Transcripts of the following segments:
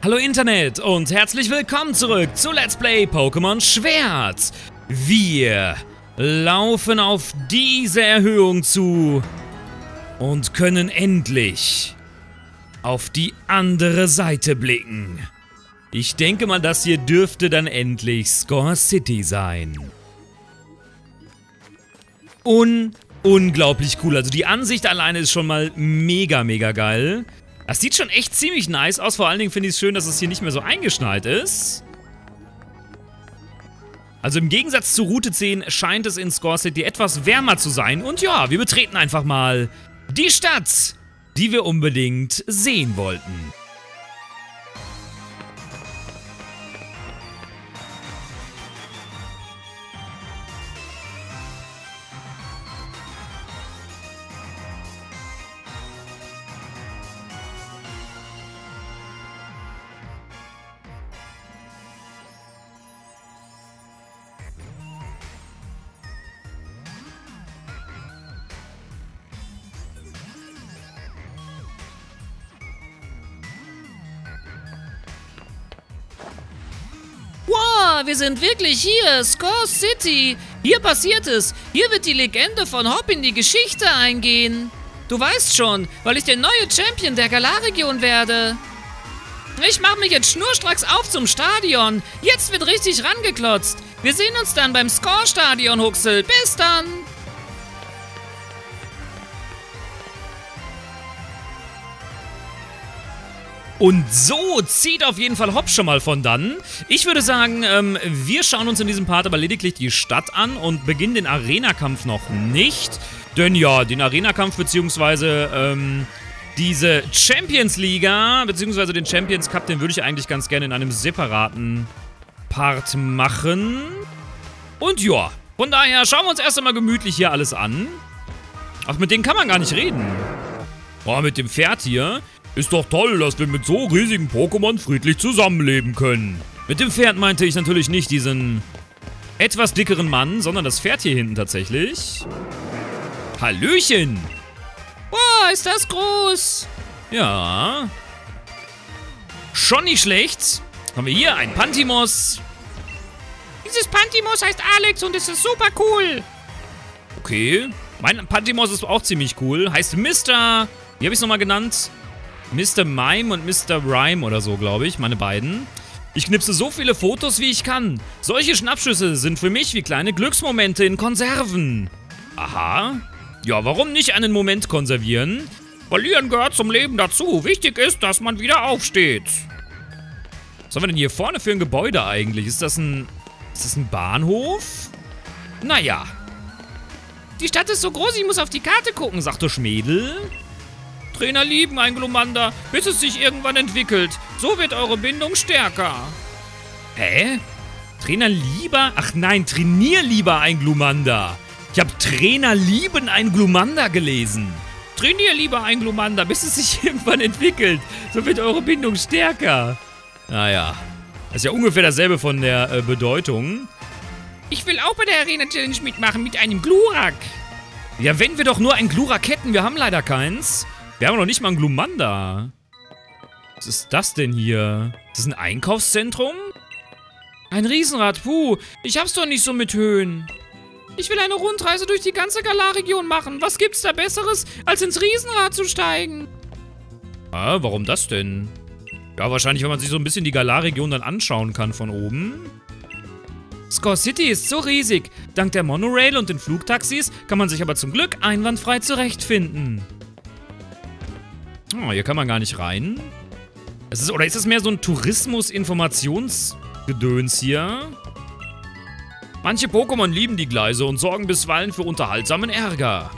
Hallo Internet und herzlich willkommen zurück zu Let's Play Pokémon Schwert. Wir laufen auf diese Erhöhung zu und können endlich auf die andere Seite blicken. Ich denke mal, das hier dürfte dann endlich Score City sein. Un unglaublich cool. Also die Ansicht alleine ist schon mal mega, mega geil. Das sieht schon echt ziemlich nice aus. Vor allen Dingen finde ich es schön, dass es hier nicht mehr so eingeschneit ist. Also im Gegensatz zu Route 10 scheint es in Score City etwas wärmer zu sein. Und ja, wir betreten einfach mal die Stadt, die wir unbedingt sehen wollten. Wir sind wirklich hier, Score City. Hier passiert es. Hier wird die Legende von Hop in die Geschichte eingehen. Du weißt schon, weil ich der neue Champion der Galar-Region werde. Ich mache mich jetzt schnurstracks auf zum Stadion. Jetzt wird richtig rangeklotzt. Wir sehen uns dann beim Score-Stadion, Huxel. Bis dann. Und so zieht auf jeden Fall Hopp schon mal von dann. Ich würde sagen, ähm, wir schauen uns in diesem Part aber lediglich die Stadt an und beginnen den Arena-Kampf noch nicht. Denn ja, den Arena-Kampf beziehungsweise ähm, diese Champions-Liga, beziehungsweise den Champions Cup, den würde ich eigentlich ganz gerne in einem separaten Part machen. Und ja, von daher schauen wir uns erst einmal gemütlich hier alles an. Ach, mit denen kann man gar nicht reden. Boah, mit dem Pferd hier. Ist doch toll, dass wir mit so riesigen Pokémon friedlich zusammenleben können. Mit dem Pferd meinte ich natürlich nicht diesen etwas dickeren Mann, sondern das Pferd hier hinten tatsächlich. Hallöchen! Boah, ist das groß. Ja. Schon nicht schlecht. Haben wir hier ein Pantimos. Dieses Pantimos heißt Alex und es ist super cool. Okay. Mein Pantimos ist auch ziemlich cool. Heißt Mr. Wie habe ich es nochmal genannt? Mr. Mime und Mr. Rhyme oder so, glaube ich, meine beiden. Ich knipse so viele Fotos, wie ich kann. Solche Schnappschüsse sind für mich wie kleine Glücksmomente in Konserven. Aha. Ja, warum nicht einen Moment konservieren? Verlieren gehört zum Leben dazu. Wichtig ist, dass man wieder aufsteht. Was haben wir denn hier vorne für ein Gebäude eigentlich? Ist das ein... Ist das ein Bahnhof? Naja. Die Stadt ist so groß, ich muss auf die Karte gucken, sagte Schmädel. Trainer lieben ein Glumanda, bis es sich irgendwann entwickelt. So wird eure Bindung stärker. Hä? Trainer lieber? Ach nein, trainier lieber ein Glumanda. Ich habe Trainer lieben ein Glumanda gelesen. Trainier lieber ein Glumanda, bis es sich irgendwann entwickelt. So wird eure Bindung stärker. Naja, das ist ja ungefähr dasselbe von der äh, Bedeutung. Ich will auch bei der Arena Challenge mitmachen mit einem Glurak. Ja, wenn wir doch nur ein Glurak hätten. Wir haben leider keins. Wir haben noch nicht mal ein Glumanda. Was ist das denn hier? Ist das ein Einkaufszentrum? Ein Riesenrad, puh. Ich hab's doch nicht so mit Höhen. Ich will eine Rundreise durch die ganze Galar-Region machen. Was gibt's da Besseres, als ins Riesenrad zu steigen? Ah, warum das denn? Ja, wahrscheinlich, wenn man sich so ein bisschen die Galar-Region dann anschauen kann von oben. Score City ist so riesig. Dank der Monorail und den Flugtaxis kann man sich aber zum Glück einwandfrei zurechtfinden. Oh, hier kann man gar nicht rein. Es ist, oder ist es mehr so ein Tourismus-Informationsgedöns hier? Manche Pokémon lieben die Gleise und sorgen bisweilen für unterhaltsamen Ärger.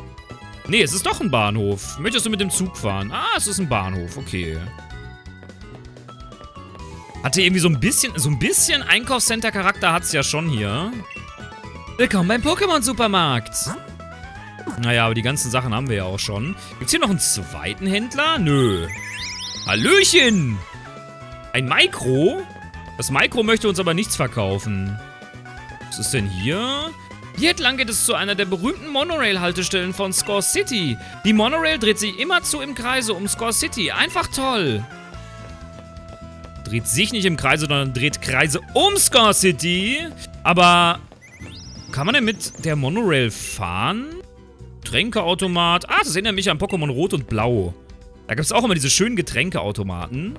Nee, es ist doch ein Bahnhof. Möchtest du mit dem Zug fahren? Ah, es ist ein Bahnhof, okay. Hatte irgendwie so ein bisschen, so ein bisschen Einkaufscenter-Charakter hat es ja schon hier. Willkommen beim Pokémon-Supermarkt. Naja, aber die ganzen Sachen haben wir ja auch schon. Gibt's hier noch einen zweiten Händler? Nö. Hallöchen! Ein Micro? Das Micro möchte uns aber nichts verkaufen. Was ist denn hier? Hier entlang geht es zu einer der berühmten Monorail-Haltestellen von Score City. Die Monorail dreht sich immerzu im Kreise um Score City. Einfach toll. Dreht sich nicht im Kreise, sondern dreht Kreise um Scar City. Aber kann man denn mit der Monorail fahren? Tränkeautomat. Ah, das erinnert mich an Pokémon Rot und Blau. Da gibt es auch immer diese schönen Getränkeautomaten.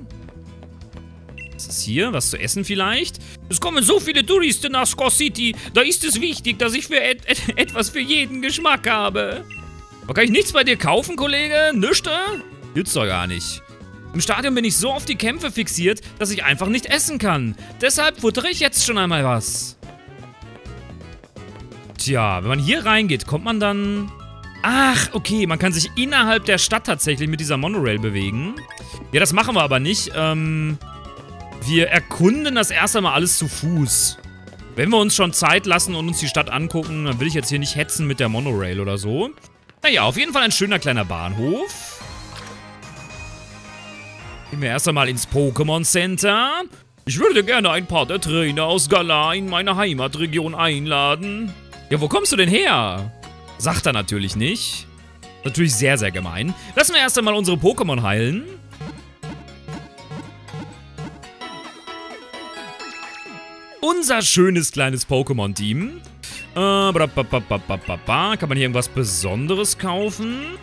Was ist hier? Was zu essen vielleicht? Es kommen so viele Touristen nach Score City. Da ist es wichtig, dass ich für et et etwas für jeden Geschmack habe. Aber kann ich nichts bei dir kaufen, Kollege? Nüchte? Gibt's doch gar nicht. Im Stadion bin ich so auf die Kämpfe fixiert, dass ich einfach nicht essen kann. Deshalb futtere ich jetzt schon einmal was. Tja, wenn man hier reingeht, kommt man dann... Ach, okay, man kann sich innerhalb der Stadt tatsächlich mit dieser Monorail bewegen. Ja, das machen wir aber nicht. Ähm, wir erkunden das erst einmal alles zu Fuß. Wenn wir uns schon Zeit lassen und uns die Stadt angucken, dann will ich jetzt hier nicht hetzen mit der Monorail oder so. Naja, auf jeden Fall ein schöner kleiner Bahnhof. Gehen wir erst einmal ins Pokémon Center. Ich würde gerne ein paar der Trainer aus Galar in meine Heimatregion einladen. Ja, wo kommst du denn her? Sagt er natürlich nicht. Natürlich sehr, sehr gemein. Lassen wir erst einmal unsere Pokémon heilen. Unser schönes kleines Pokémon-Team. Äh, kann man hier irgendwas Besonderes kaufen?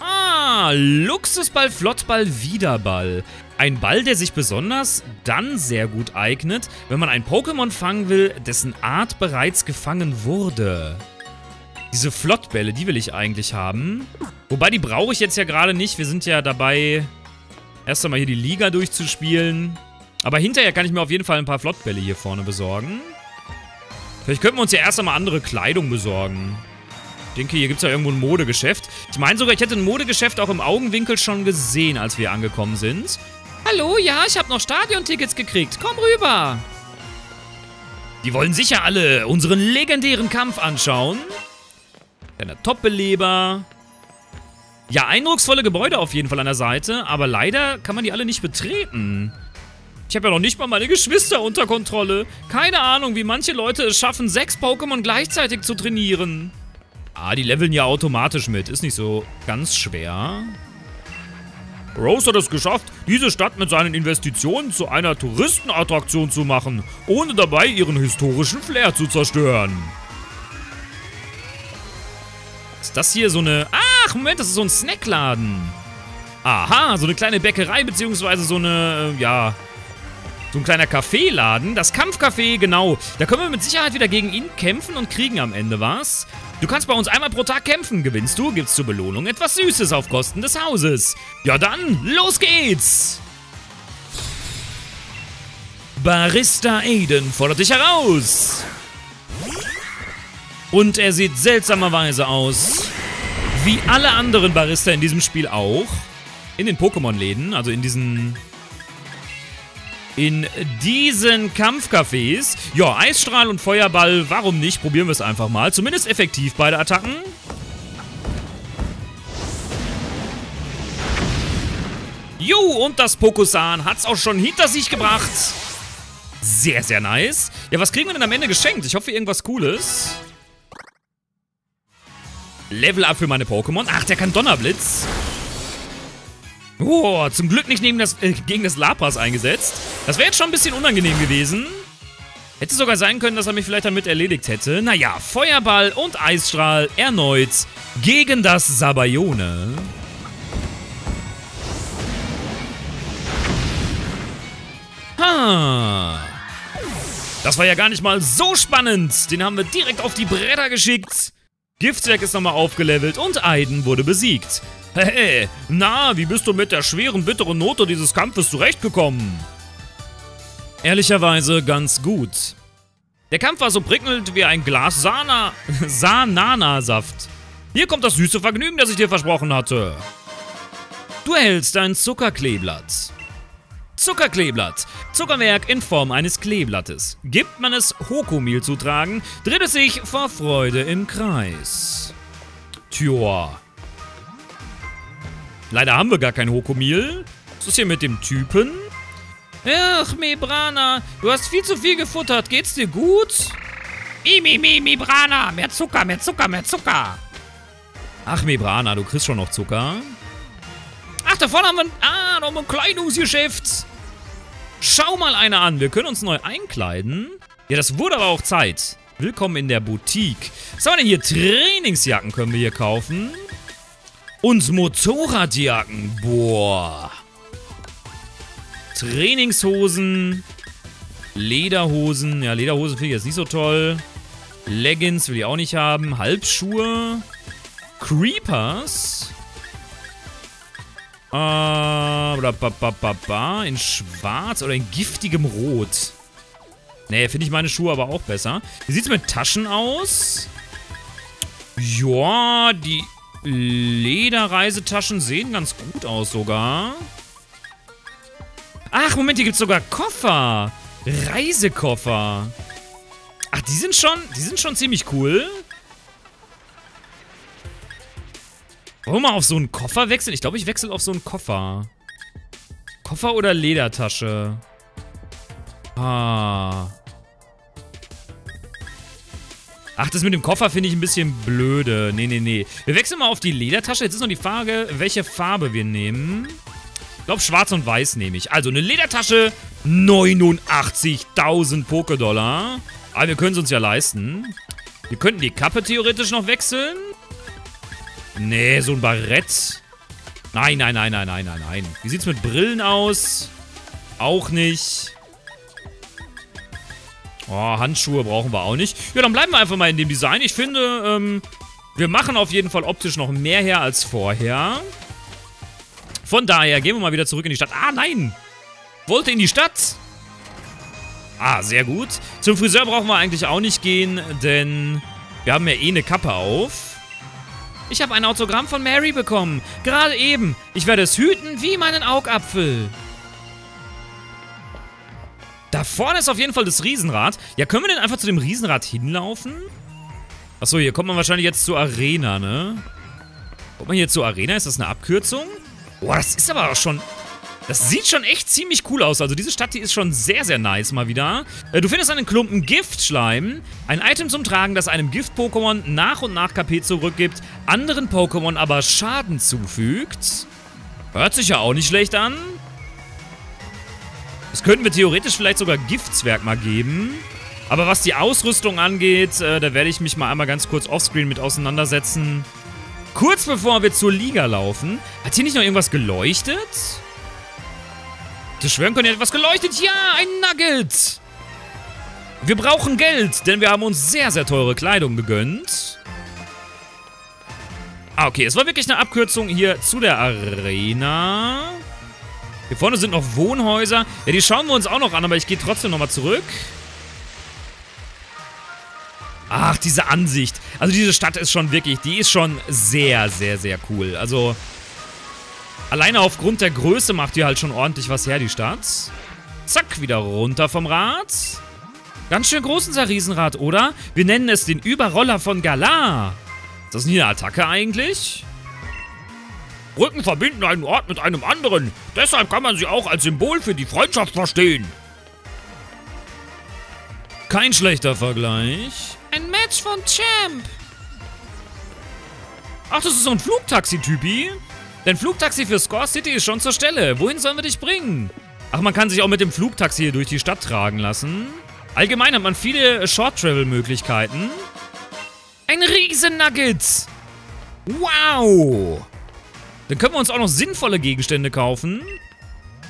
Ah, Luxusball, Flottball, Wiederball. Ein Ball, der sich besonders dann sehr gut eignet, wenn man ein Pokémon fangen will, dessen Art bereits gefangen wurde. Diese Flottbälle, die will ich eigentlich haben. Wobei, die brauche ich jetzt ja gerade nicht. Wir sind ja dabei, erst einmal hier die Liga durchzuspielen. Aber hinterher kann ich mir auf jeden Fall ein paar Flottbälle hier vorne besorgen. Vielleicht könnten wir uns ja erst einmal andere Kleidung besorgen. Ich denke, hier gibt es ja irgendwo ein Modegeschäft. Ich meine sogar, ich hätte ein Modegeschäft auch im Augenwinkel schon gesehen, als wir angekommen sind. Hallo, ja, ich habe noch Stadiontickets gekriegt. Komm rüber. Die wollen sicher alle unseren legendären Kampf anschauen. Kleiner Top-Beleber. Ja, eindrucksvolle Gebäude auf jeden Fall an der Seite, aber leider kann man die alle nicht betreten. Ich habe ja noch nicht mal meine Geschwister unter Kontrolle. Keine Ahnung, wie manche Leute es schaffen, sechs Pokémon gleichzeitig zu trainieren. Ah, die leveln ja automatisch mit. Ist nicht so ganz schwer. Rose hat es geschafft, diese Stadt mit seinen Investitionen zu einer Touristenattraktion zu machen, ohne dabei ihren historischen Flair zu zerstören. Ist das hier so eine... Ach, Moment, das ist so ein Snackladen. Aha, so eine kleine Bäckerei, beziehungsweise so eine, äh, ja, so ein kleiner Kaffeeladen. Das Kampfcafé, genau. Da können wir mit Sicherheit wieder gegen ihn kämpfen und kriegen am Ende was. Du kannst bei uns einmal pro Tag kämpfen. Gewinnst du, gibt's zur Belohnung etwas Süßes auf Kosten des Hauses. Ja dann, los geht's! Barista Aiden fordert dich heraus. Und er sieht seltsamerweise aus, wie alle anderen Barista in diesem Spiel auch. In den Pokémon-Läden, also in diesen... In diesen Kampfcafés. Ja, Eisstrahl und Feuerball, warum nicht? Probieren wir es einfach mal. Zumindest effektiv beide Attacken. Jo, und das Pokusan hat es auch schon hinter sich gebracht. Sehr, sehr nice. Ja, was kriegen wir denn am Ende geschenkt? Ich hoffe, irgendwas Cooles. Level Up für meine Pokémon. Ach, der kann Donnerblitz. Oh, zum Glück nicht neben das, äh, gegen das Lapras eingesetzt. Das wäre jetzt schon ein bisschen unangenehm gewesen. Hätte sogar sein können, dass er mich vielleicht damit erledigt hätte. Naja, Feuerball und Eisstrahl erneut gegen das Sabayone. Ha. Das war ja gar nicht mal so spannend. Den haben wir direkt auf die Bretter geschickt. Giftzwerg ist nochmal aufgelevelt und Aiden wurde besiegt. Hey, na, wie bist du mit der schweren, bitteren Note dieses Kampfes zurechtgekommen? Ehrlicherweise ganz gut. Der Kampf war so prickelnd wie ein Glas Sana Sanana-Saft. Hier kommt das süße Vergnügen, das ich dir versprochen hatte. Du erhältst ein Zuckerkleeblatt. Zuckerkleeblatt. Zuckerwerk in Form eines Kleeblattes. Gibt man es Hokomehl zu tragen, dreht es sich vor Freude im Kreis. Tja. Leider haben wir gar kein Hokomehl. Was ist hier mit dem Typen? Ach, Mebrana, du hast viel zu viel gefuttert. Geht's dir gut? Mimi, mi, Mebrana, mehr Zucker, mehr Zucker, mehr Zucker. Ach, Mebrana, du kriegst schon noch Zucker. Ach, da vorne haben wir... Ah, noch ein Kleidungsgeschäft. Schau mal einer an. Wir können uns neu einkleiden. Ja, das wurde aber auch Zeit. Willkommen in der Boutique. Was haben wir denn hier? Trainingsjacken können wir hier kaufen. Und Motorradjacken. Boah. Trainingshosen. Lederhosen. Ja, Lederhosen finde ich jetzt nicht so toll. Leggings will ich auch nicht haben. Halbschuhe. Creepers. Äh, in schwarz oder in giftigem Rot. Nee, finde ich meine Schuhe aber auch besser. Wie sieht es mit Taschen aus? Ja, die Lederreisetaschen sehen ganz gut aus sogar. Ach, Moment, hier gibt es sogar Koffer. Reisekoffer. Ach, die sind schon, die sind schon ziemlich cool. Wollen wir mal auf so einen Koffer wechseln? Ich glaube, ich wechsle auf so einen Koffer. Koffer oder Ledertasche? Ah. Ach, das mit dem Koffer finde ich ein bisschen blöde. Nee, nee, nee. Wir wechseln mal auf die Ledertasche. Jetzt ist noch die Frage, welche Farbe wir nehmen. Ich glaube, schwarz und weiß nehme ich. Also, eine Ledertasche, 89.000 Pokédollar. Aber wir können es uns ja leisten. Wir könnten die Kappe theoretisch noch wechseln. Nee, so ein Barett. Nein, nein, nein, nein, nein, nein, nein. Wie sieht's mit Brillen aus? Auch nicht. Oh, Handschuhe brauchen wir auch nicht. Ja, dann bleiben wir einfach mal in dem Design. Ich finde, ähm, wir machen auf jeden Fall optisch noch mehr her als vorher. Von daher gehen wir mal wieder zurück in die Stadt. Ah, nein! Wollte in die Stadt. Ah, sehr gut. Zum Friseur brauchen wir eigentlich auch nicht gehen, denn wir haben ja eh eine Kappe auf. Ich habe ein Autogramm von Mary bekommen. Gerade eben. Ich werde es hüten wie meinen Augapfel. Da vorne ist auf jeden Fall das Riesenrad. Ja, können wir denn einfach zu dem Riesenrad hinlaufen? Achso, hier kommt man wahrscheinlich jetzt zur Arena, ne? Kommt man hier zur Arena? Ist das eine Abkürzung? Boah, das ist aber auch schon das sieht schon echt ziemlich cool aus. Also diese Stadt, die ist schon sehr, sehr nice mal wieder. Äh, du findest einen Klumpen Giftschleim. Ein Item zum Tragen, das einem Gift-Pokémon nach und nach KP zurückgibt, anderen Pokémon aber Schaden zufügt. Hört sich ja auch nicht schlecht an. Das könnten wir theoretisch vielleicht sogar Giftzwerg mal geben. Aber was die Ausrüstung angeht, äh, da werde ich mich mal einmal ganz kurz offscreen mit auseinandersetzen. Kurz bevor wir zur Liga laufen. Hat hier nicht noch irgendwas geleuchtet? Das schwören können, etwas geleuchtet. Ja, ein Nugget. Wir brauchen Geld, denn wir haben uns sehr, sehr teure Kleidung gegönnt. Ah, okay. Es war wirklich eine Abkürzung hier zu der Arena. Hier vorne sind noch Wohnhäuser. Ja, die schauen wir uns auch noch an, aber ich gehe trotzdem nochmal zurück. Ach, diese Ansicht. Also diese Stadt ist schon wirklich, die ist schon sehr, sehr, sehr cool. Also Alleine aufgrund der Größe macht die halt schon ordentlich was her, die Stadt. Zack, wieder runter vom Rad. Ganz schön groß unser Riesenrad, oder? Wir nennen es den Überroller von Galar. Ist das nie eine Attacke eigentlich? Brücken verbinden einen Ort mit einem anderen. Deshalb kann man sie auch als Symbol für die Freundschaft verstehen. Kein schlechter Vergleich. Ein Match von Champ. Ach, das ist so ein Flugtaxi-Typi. Dein Flugtaxi für Score City ist schon zur Stelle. Wohin sollen wir dich bringen? Ach, man kann sich auch mit dem Flugtaxi hier durch die Stadt tragen lassen. Allgemein hat man viele Short-Travel-Möglichkeiten. Ein Riesen-Nugget! Wow! Dann können wir uns auch noch sinnvolle Gegenstände kaufen.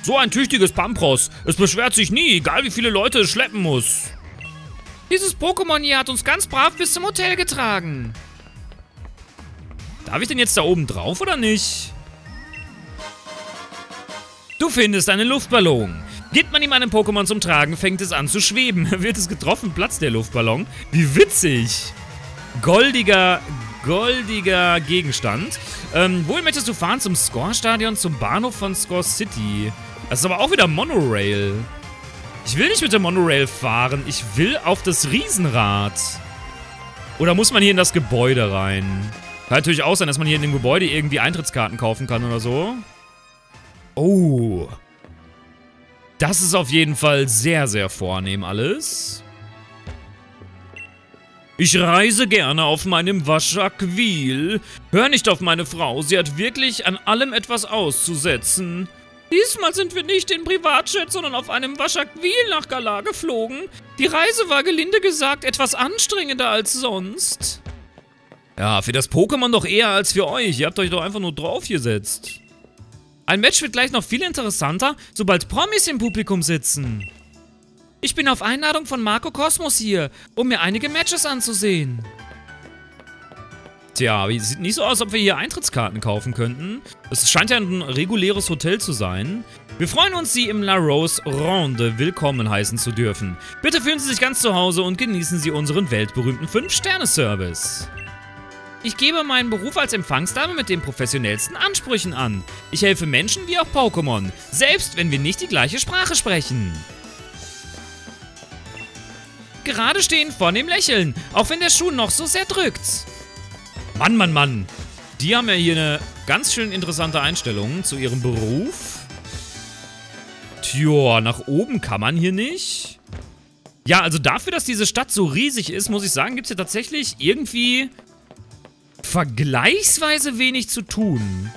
So ein tüchtiges Pampros. Es beschwert sich nie, egal wie viele Leute es schleppen muss. Dieses Pokémon hier hat uns ganz brav bis zum Hotel getragen. Darf ich denn jetzt da oben drauf oder nicht? Du findest einen Luftballon. Gibt man ihm einen Pokémon zum Tragen, fängt es an zu schweben. Wird es getroffen, platzt der Luftballon. Wie witzig. Goldiger, goldiger Gegenstand. Ähm, wohin möchtest du fahren? Zum Score-Stadion, zum Bahnhof von Score City. Das ist aber auch wieder Monorail. Ich will nicht mit der Monorail fahren. Ich will auf das Riesenrad. Oder muss man hier in das Gebäude rein? Kann natürlich auch sein, dass man hier in dem Gebäude irgendwie Eintrittskarten kaufen kann oder so. Oh. Das ist auf jeden Fall sehr, sehr vornehm alles. Ich reise gerne auf meinem Waschaquil. Hör nicht auf meine Frau, sie hat wirklich an allem etwas auszusetzen. Diesmal sind wir nicht in Privatjet, sondern auf einem Waschakwil nach Galar geflogen. Die Reise war gelinde gesagt etwas anstrengender als sonst. Ja, für das Pokémon doch eher als für euch. Ihr habt euch doch einfach nur draufgesetzt. Ein Match wird gleich noch viel interessanter, sobald Promis im Publikum sitzen. Ich bin auf Einladung von Marco Kosmos hier, um mir einige Matches anzusehen. Tja, sieht nicht so aus, ob wir hier Eintrittskarten kaufen könnten. Es scheint ja ein reguläres Hotel zu sein. Wir freuen uns, Sie im La Rose Ronde willkommen heißen zu dürfen. Bitte fühlen Sie sich ganz zu Hause und genießen Sie unseren weltberühmten 5-Sterne-Service. Ich gebe meinen Beruf als Empfangsdame mit den professionellsten Ansprüchen an. Ich helfe Menschen wie auch Pokémon, selbst wenn wir nicht die gleiche Sprache sprechen. Gerade stehen vor dem Lächeln, auch wenn der Schuh noch so sehr drückt. Mann, Mann, Mann. Die haben ja hier eine ganz schön interessante Einstellung zu ihrem Beruf. Tja, nach oben kann man hier nicht. Ja, also dafür, dass diese Stadt so riesig ist, muss ich sagen, gibt es hier tatsächlich irgendwie vergleichsweise wenig zu tun.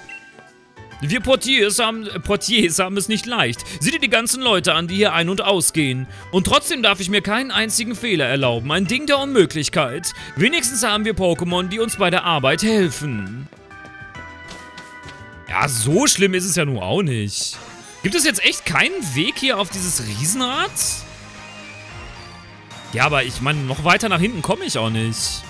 Wir Portiers haben, Portiers haben es nicht leicht. Sieh dir die ganzen Leute an, die hier ein- und ausgehen. Und trotzdem darf ich mir keinen einzigen Fehler erlauben. Ein Ding der Unmöglichkeit. Wenigstens haben wir Pokémon, die uns bei der Arbeit helfen. Ja, so schlimm ist es ja nun auch nicht. Gibt es jetzt echt keinen Weg hier auf dieses Riesenrad? Ja, aber ich meine, noch weiter nach hinten komme ich auch nicht.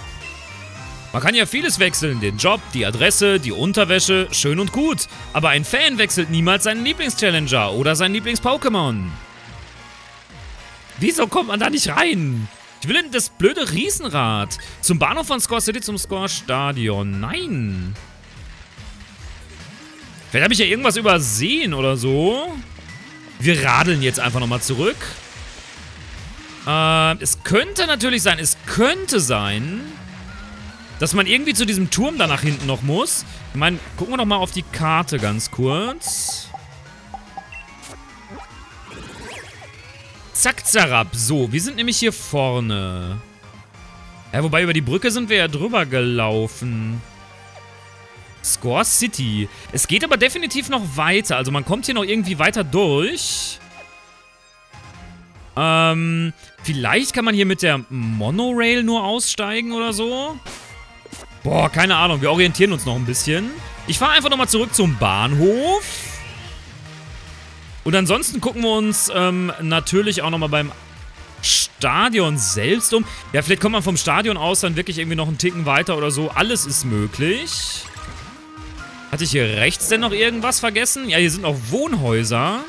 Man kann ja vieles wechseln, den Job, die Adresse, die Unterwäsche, schön und gut. Aber ein Fan wechselt niemals seinen Lieblingschallenger oder sein Lieblings-Pokémon. Wieso kommt man da nicht rein? Ich will in das blöde Riesenrad. Zum Bahnhof von Score City zum Score Stadion. Nein. Vielleicht habe ich ja irgendwas übersehen oder so. Wir radeln jetzt einfach nochmal zurück. Äh, es könnte natürlich sein, es könnte sein, dass man irgendwie zu diesem Turm da nach hinten noch muss. Ich meine, gucken wir doch mal auf die Karte ganz kurz. Zack, zarab. So, wir sind nämlich hier vorne. Ja, wobei über die Brücke sind wir ja drüber gelaufen. Score City. Es geht aber definitiv noch weiter. Also man kommt hier noch irgendwie weiter durch. Ähm, vielleicht kann man hier mit der Monorail nur aussteigen oder so. Boah, keine Ahnung. Wir orientieren uns noch ein bisschen. Ich fahre einfach nochmal zurück zum Bahnhof. Und ansonsten gucken wir uns ähm, natürlich auch nochmal beim Stadion selbst um. Ja, vielleicht kommt man vom Stadion aus dann wirklich irgendwie noch einen Ticken weiter oder so. Alles ist möglich. Hatte ich hier rechts denn noch irgendwas vergessen? Ja, hier sind noch Wohnhäuser.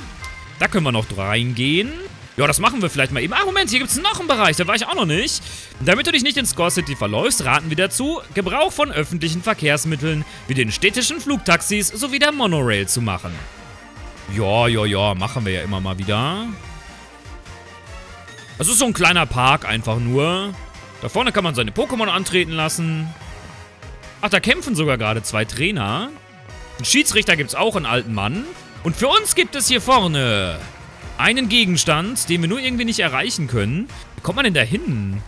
Da können wir noch reingehen. Ja, das machen wir vielleicht mal eben. Ah, Moment, hier gibt es noch einen Bereich, da war ich auch noch nicht. Damit du dich nicht in Score City verläufst, raten wir dazu, Gebrauch von öffentlichen Verkehrsmitteln wie den städtischen Flugtaxis sowie der Monorail zu machen. Ja, ja, ja, machen wir ja immer mal wieder. Das ist so ein kleiner Park einfach nur. Da vorne kann man seine Pokémon antreten lassen. Ach, da kämpfen sogar gerade zwei Trainer. Einen Schiedsrichter gibt es auch, einen alten Mann. Und für uns gibt es hier vorne einen Gegenstand, den wir nur irgendwie nicht erreichen können. Wie kommt man denn da hin?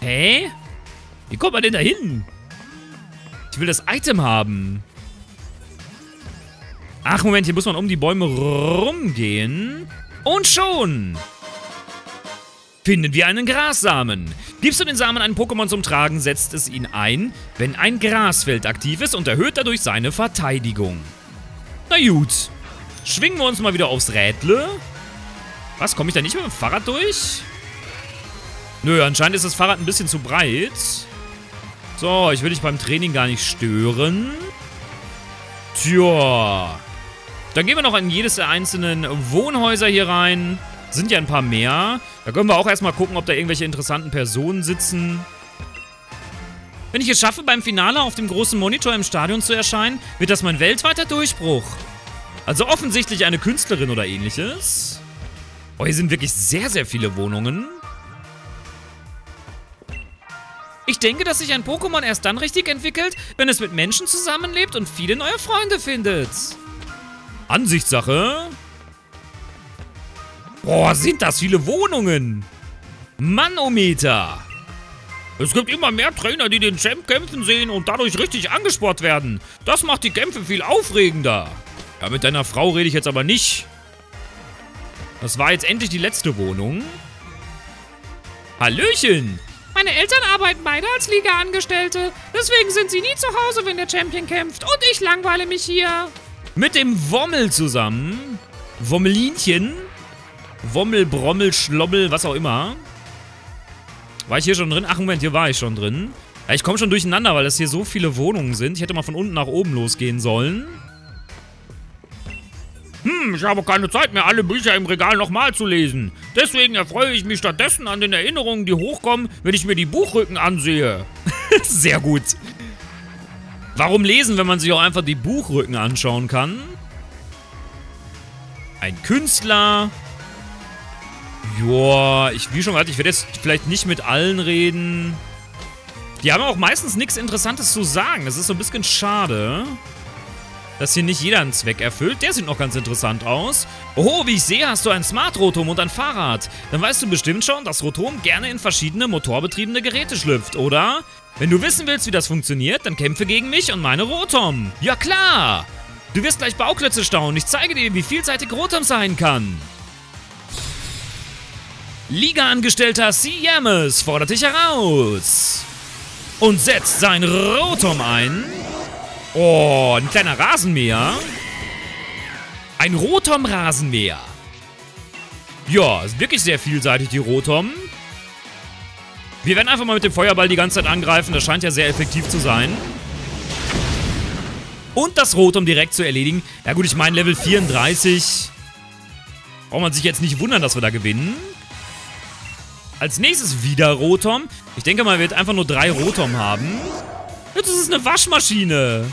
Hä? Wie kommt man denn da hin? Ich will das Item haben. Ach, Moment, hier muss man um die Bäume rumgehen. Und schon finden wir einen Grassamen. Gibst du den Samen einem Pokémon zum Tragen, setzt es ihn ein, wenn ein Grasfeld aktiv ist und erhöht dadurch seine Verteidigung. Na gut. Schwingen wir uns mal wieder aufs Rädle. Was, komme ich da nicht mit dem Fahrrad durch? Nö, anscheinend ist das Fahrrad ein bisschen zu breit. So, ich will dich beim Training gar nicht stören. Tja. Dann gehen wir noch in jedes der einzelnen Wohnhäuser hier rein. Sind ja ein paar mehr. Da können wir auch erstmal gucken, ob da irgendwelche interessanten Personen sitzen. Wenn ich es schaffe, beim Finale auf dem großen Monitor im Stadion zu erscheinen, wird das mein weltweiter Durchbruch. Also offensichtlich eine Künstlerin oder ähnliches. Oh, hier sind wirklich sehr, sehr viele Wohnungen. Ich denke, dass sich ein Pokémon erst dann richtig entwickelt, wenn es mit Menschen zusammenlebt und viele neue Freunde findet. Ansichtssache. Boah, sind das viele Wohnungen. Manometer. Es gibt immer mehr Trainer, die den Champ kämpfen sehen und dadurch richtig angespornt werden. Das macht die Kämpfe viel aufregender. Ja, mit deiner Frau rede ich jetzt aber nicht. Das war jetzt endlich die letzte Wohnung. Hallöchen! Meine Eltern arbeiten beide als Liga-Angestellte. Deswegen sind sie nie zu Hause, wenn der Champion kämpft. Und ich langweile mich hier. Mit dem Wommel zusammen. Wommelinchen. Wommel, Brommel, Schlobbel, was auch immer. War ich hier schon drin? Ach, Moment, hier war ich schon drin. Ja, ich komme schon durcheinander, weil das hier so viele Wohnungen sind. Ich hätte mal von unten nach oben losgehen sollen. Hm, ich habe keine Zeit mehr, alle Bücher im Regal nochmal zu lesen. Deswegen erfreue ich mich stattdessen an den Erinnerungen, die hochkommen, wenn ich mir die Buchrücken ansehe. Sehr gut. Warum lesen, wenn man sich auch einfach die Buchrücken anschauen kann? Ein Künstler. Joa, ich, wie schon gesagt, ich werde jetzt vielleicht nicht mit allen reden. Die haben auch meistens nichts Interessantes zu sagen. Das ist so ein bisschen schade dass hier nicht jeder einen Zweck erfüllt. Der sieht noch ganz interessant aus. Oh, wie ich sehe, hast du ein Smart-Rotom und ein Fahrrad. Dann weißt du bestimmt schon, dass Rotom gerne in verschiedene motorbetriebene Geräte schlüpft, oder? Wenn du wissen willst, wie das funktioniert, dann kämpfe gegen mich und meine Rotom. Ja klar! Du wirst gleich Bauklötze staunen. Ich zeige dir, wie vielseitig Rotom sein kann. Liga-Angestellter C. Yamas fordert dich heraus. Und setzt sein Rotom ein. Oh, ein kleiner Rasenmäher. Ein Rotom-Rasenmäher. Ja, ist wirklich sehr vielseitig, die Rotom. Wir werden einfach mal mit dem Feuerball die ganze Zeit angreifen. Das scheint ja sehr effektiv zu sein. Und das Rotom direkt zu erledigen. Ja gut, ich meine Level 34. Braucht man sich jetzt nicht wundern, dass wir da gewinnen. Als nächstes wieder Rotom. Ich denke mal, wir werden einfach nur drei Rotom haben. Jetzt ist es eine Waschmaschine.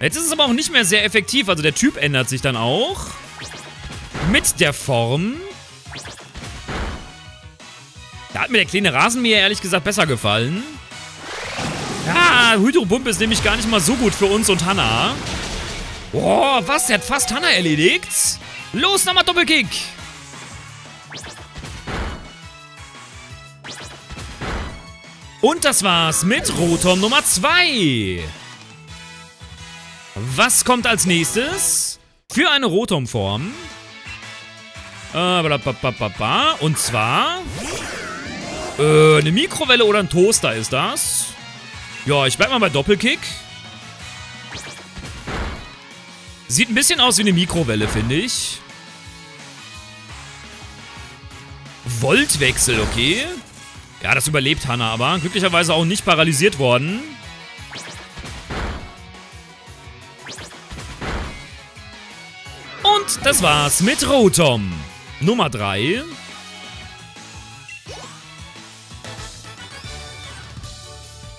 Jetzt ist es aber auch nicht mehr sehr effektiv. Also der Typ ändert sich dann auch. Mit der Form. Da hat mir der kleine Rasenmäher ehrlich gesagt besser gefallen. Ja, Hydropumpe ist nämlich gar nicht mal so gut für uns und Hanna. Boah, was? Der hat fast Hanna erledigt. Los, nochmal Doppelkick. Und das war's mit Rotom Nummer 2. Was kommt als nächstes? Für eine Rotomform. Äh, und zwar... Äh, eine Mikrowelle oder ein Toaster ist das. Ja, ich bleib mal bei Doppelkick. Sieht ein bisschen aus wie eine Mikrowelle, finde ich. Voltwechsel, okay. Ja, das überlebt Hannah aber. Glücklicherweise auch nicht paralysiert worden. Das war's mit Rotom. Nummer 3.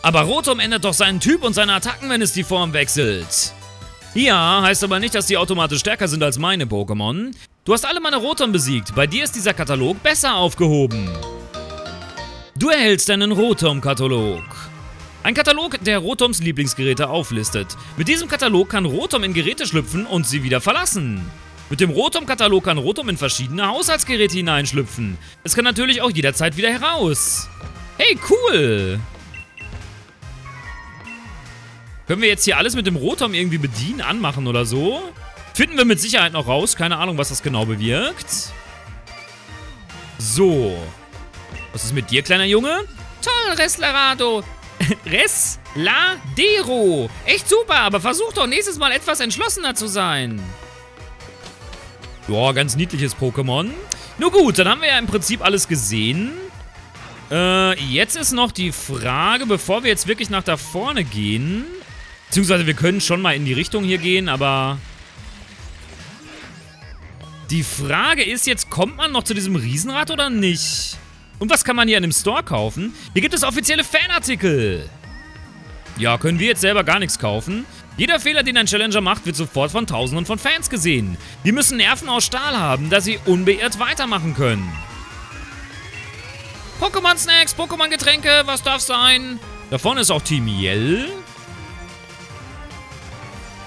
Aber Rotom ändert doch seinen Typ und seine Attacken, wenn es die Form wechselt. Ja, heißt aber nicht, dass die automatisch stärker sind als meine Pokémon. Du hast alle meine Rotom besiegt. Bei dir ist dieser Katalog besser aufgehoben. Du erhältst einen Rotom-Katalog. Ein Katalog, der Rotoms Lieblingsgeräte auflistet. Mit diesem Katalog kann Rotom in Geräte schlüpfen und sie wieder verlassen. Mit dem Rotom-Katalog kann Rotom in verschiedene Haushaltsgeräte hineinschlüpfen. Es kann natürlich auch jederzeit wieder heraus. Hey, cool! Können wir jetzt hier alles mit dem Rotom irgendwie bedienen, anmachen oder so? Finden wir mit Sicherheit noch raus. Keine Ahnung, was das genau bewirkt. So. Was ist mit dir, kleiner Junge? Toll, Reslarado. Resladero. Echt super, aber versuch doch nächstes Mal etwas entschlossener zu sein. Ja, ganz niedliches Pokémon. Nur gut, dann haben wir ja im Prinzip alles gesehen. Äh, jetzt ist noch die Frage, bevor wir jetzt wirklich nach da vorne gehen. Beziehungsweise wir können schon mal in die Richtung hier gehen, aber... Die Frage ist jetzt, kommt man noch zu diesem Riesenrad oder nicht? Und was kann man hier in dem Store kaufen? Hier gibt es offizielle Fanartikel. Ja, können wir jetzt selber gar nichts kaufen. Jeder Fehler, den ein Challenger macht, wird sofort von tausenden von Fans gesehen. Die müssen Nerven aus Stahl haben, da sie unbeirrt weitermachen können. Pokémon-Snacks, Pokémon-Getränke, was darf sein? Da vorne ist auch Team Yell.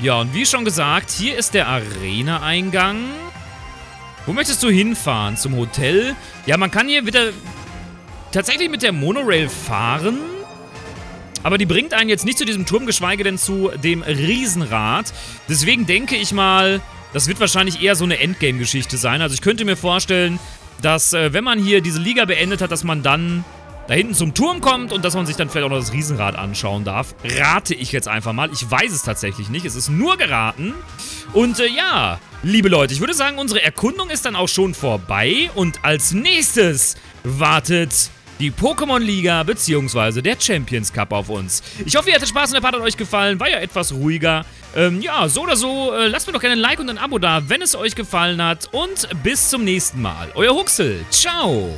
Ja, und wie schon gesagt, hier ist der Arena-Eingang. Wo möchtest du hinfahren? Zum Hotel? Ja, man kann hier wieder tatsächlich mit der Monorail fahren. Aber die bringt einen jetzt nicht zu diesem Turm, geschweige denn zu dem Riesenrad. Deswegen denke ich mal, das wird wahrscheinlich eher so eine Endgame-Geschichte sein. Also ich könnte mir vorstellen, dass äh, wenn man hier diese Liga beendet hat, dass man dann da hinten zum Turm kommt und dass man sich dann vielleicht auch noch das Riesenrad anschauen darf. Rate ich jetzt einfach mal. Ich weiß es tatsächlich nicht. Es ist nur geraten. Und äh, ja, liebe Leute, ich würde sagen, unsere Erkundung ist dann auch schon vorbei. Und als nächstes wartet die Pokémon-Liga bzw. der Champions Cup auf uns. Ich hoffe, ihr hattet Spaß und der Part hat euch gefallen. War ja etwas ruhiger. Ähm, ja, so oder so, äh, lasst mir doch gerne ein Like und ein Abo da, wenn es euch gefallen hat. Und bis zum nächsten Mal. Euer Huxel. Ciao.